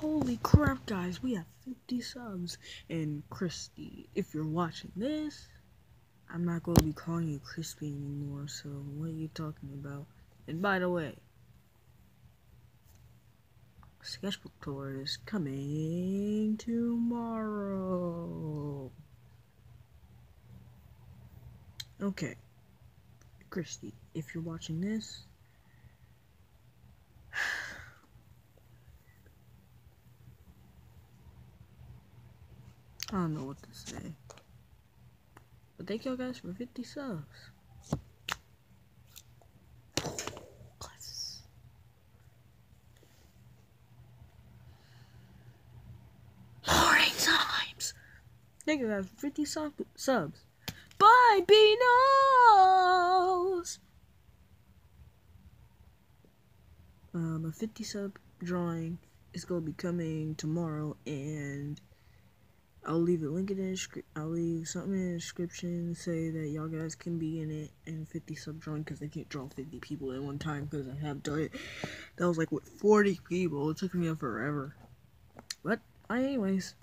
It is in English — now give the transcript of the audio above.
Holy crap, guys, we have 50 subs. And Christy, if you're watching this, I'm not going to be calling you Crispy anymore, so what are you talking about? And by the way, Sketchbook Tour is coming tomorrow. Okay, Christy, if you're watching this, I don't know what to say. But thank y'all guys for 50 subs. Times. Thank you guys for 50 sub subs. Bye, Beanos! Um, a 50 sub drawing is going to be coming tomorrow and I'll leave a link in the. I'll leave something in the description say that y'all guys can be in it and 50 sub drawing because they can't draw 50 people at one time because I have done it. That was like what 40 people. It took me forever. But anyways.